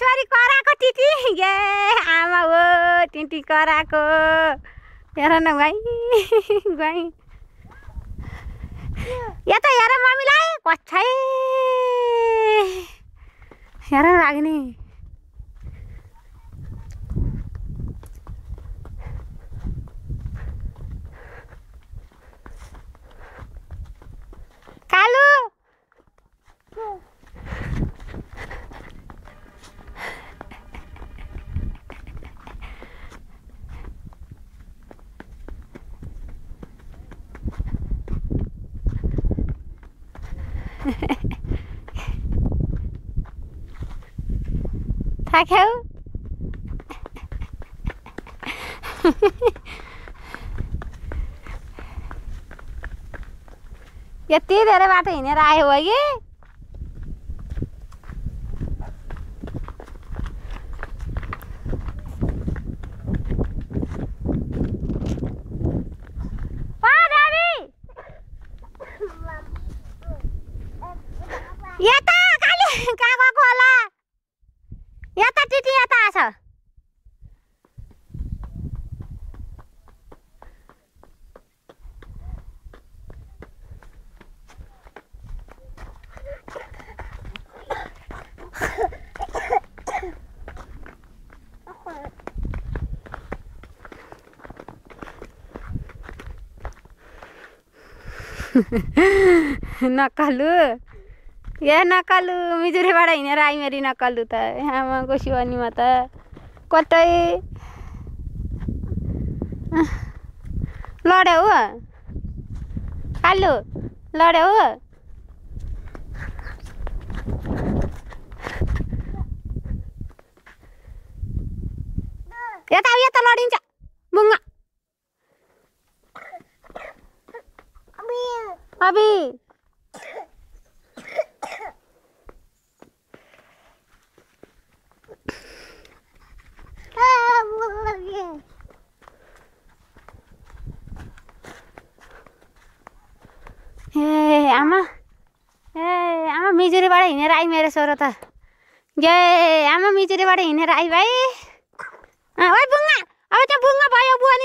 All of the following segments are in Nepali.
राइमेरी कराएको टिटी ए आमा हो टिटी कराएको। हेर न गाई गाई यता हेर मम्मीलाई कछै हेर लाग्ने थाक्यौ यति धेरै बाटो हिँडेर आयो हो कि ओ देवी! यता काली कहाँ गएको होला यता टिटी यता आछ नक्कलु ए नक्कलु मिजुरीबाट हिँडेर आइमेरी नक्कलु त आमाको शिवानीमा त कतै लड्यो हो कालु लड्यो हो यता यता लडिन्छ बुङ्गा अबी ए आमा। ए आमा मिजुरीबाट हिँडेर आइ मेरो छोरो त। ए आमा मिजुरीबाट हिँडेर आइ भाइ। बुङ्गा। अब त्यहाँ बुङ्गा भयो बुवा।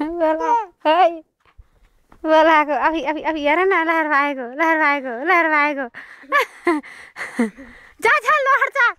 बोला है बोलाएको अबि अबि अबि हेर न लहर भएको लहर भएको लहर भएको जान्छ लहर छ